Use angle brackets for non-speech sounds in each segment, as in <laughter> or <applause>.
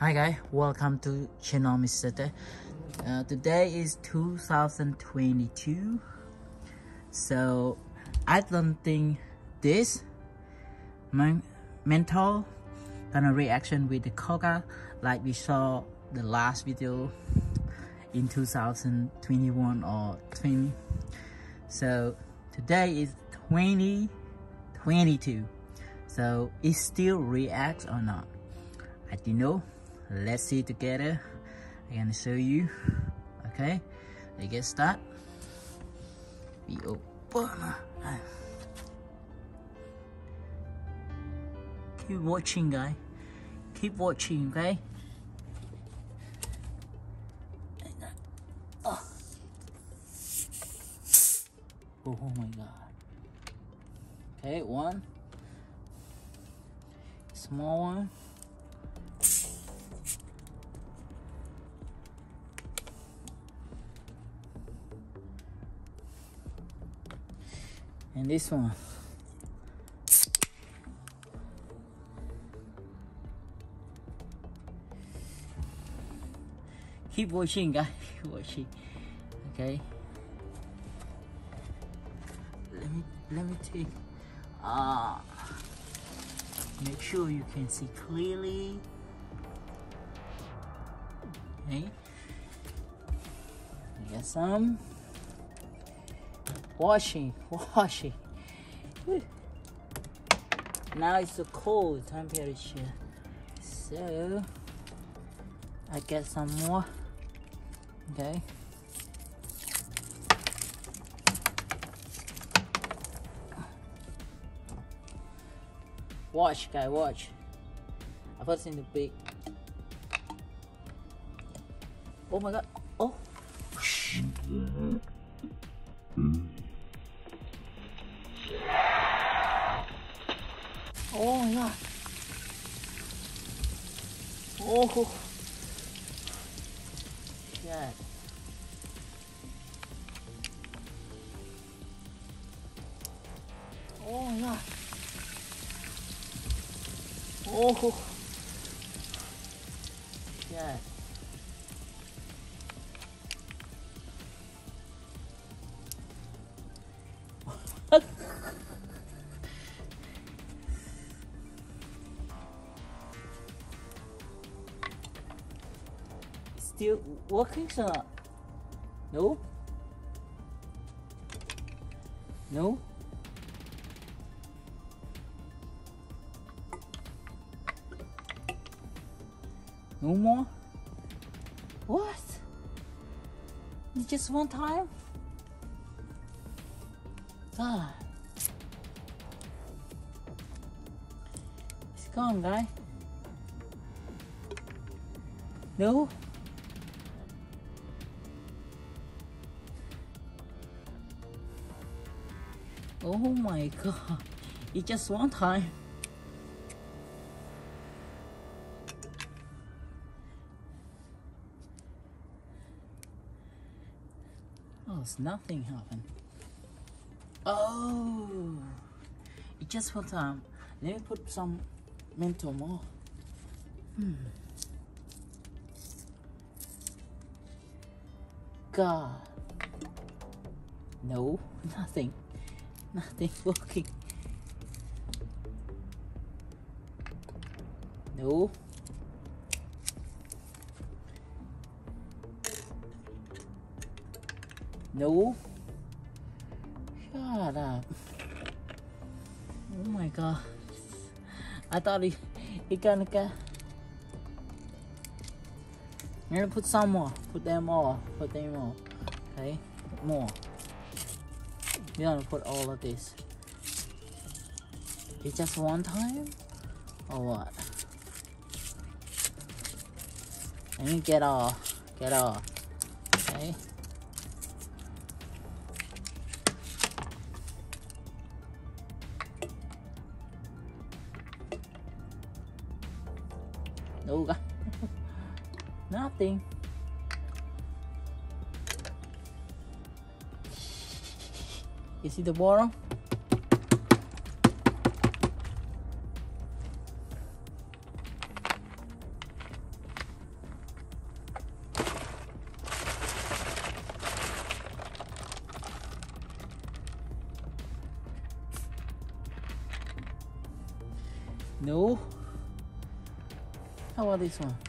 Hi guys, welcome to channel Mr. Uh, today is 2022 so I don't think this my Mentos gonna reaction with the coca like we saw the last video in 2021 or 20 so today is 2022 so it still reacts or not? I don't know let's see together. I'm gonna show you. Okay let's get start. We open keep watching guys keep watching okay? Oh, oh my god. Okay one. Small one and this one. Keep watching guys. <laughs> Keep watching. Okay. Let me let me take ah uh, make sure you can see clearly. Okay. Get some washing, washing. Now it's a cold temperature, so I get some more. Okay. Watch, guy, watch. I put in the big. Oh my god. Oh. Oh my god. Oh. Shit. Oh my god. Oh. Shit. Still working sir? No? No? No more? What? Just one time? God. It's gone, guy. No? Oh my god. It's just one time. Oh, it's nothing happened. Oh, it's just one time. Let me put some Mentos more. Hmm. God. No, <laughs> nothing. Nothing working. No. No. Shut up. Oh my god. I thought he, he gonna get. You're gonna put some more. Put them all. Put them all. Okay? More. You don't put all of this. It's just one time? Or what? Let me get off. Get off. Okay? No, <laughs> nothing. You see the bottom? No. How about this one?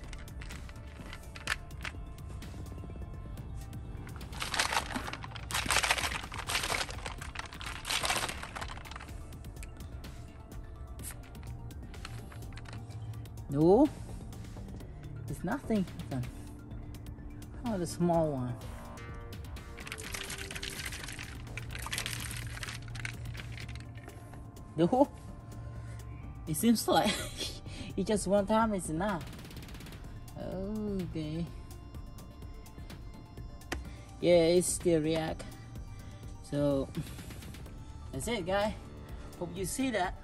No, it's nothing. Oh, the small one. No, it seems like <laughs> it just one time is enough. Okay. Yeah, it still react. So that's it, guys. Hope you see that.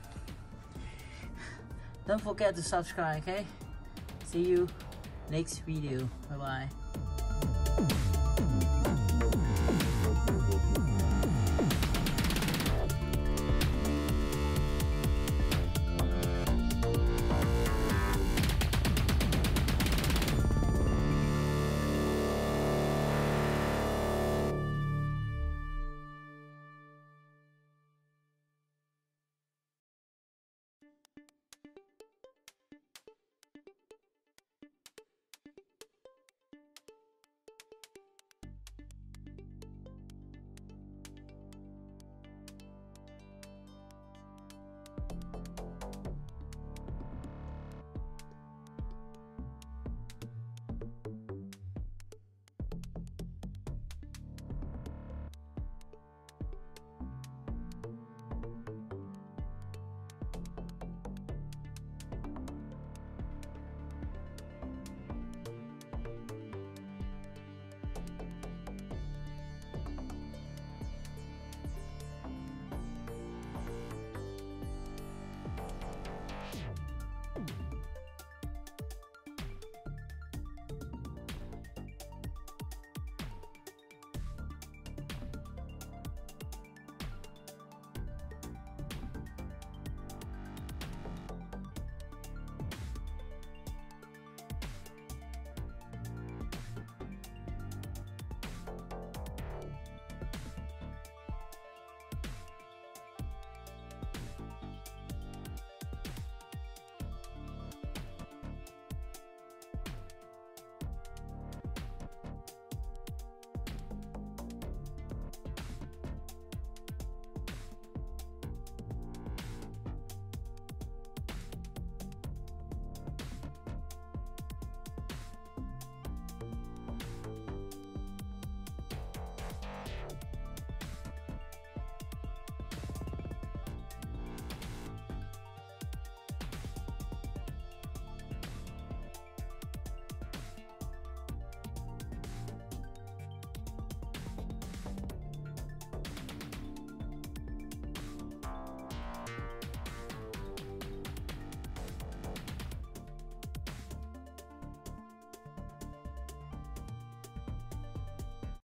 Don't forget to subscribe, okay? See you next video. Bye bye.